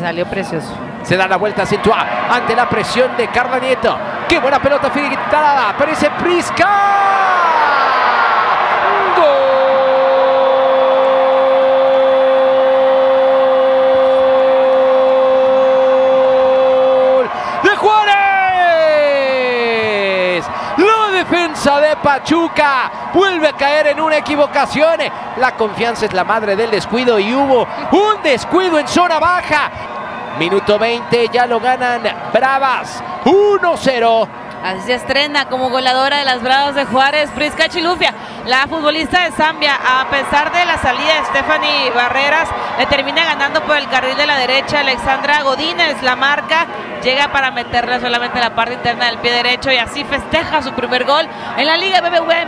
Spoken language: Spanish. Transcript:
Salió precioso. Se da la vuelta Centua ante la presión de Carla Nieto. ¡Qué buena pelota finiquitada! Aparece Prisca. ¡Gol! ¡De Juárez! La defensa de Pachuca vuelve a caer en una equivocación. La confianza es la madre del descuido y hubo un descuido en zona baja. Minuto 20, ya lo ganan Bravas. 1-0. Así se estrena como goleadora de las Bravas de Juárez, Prisca Chilufia, la futbolista de Zambia. A pesar de la salida de Stephanie Barreras, le termina ganando por el carril de la derecha Alexandra Godínez. La marca llega para meterle solamente la parte interna del pie derecho y así festeja su primer gol en la Liga BBVA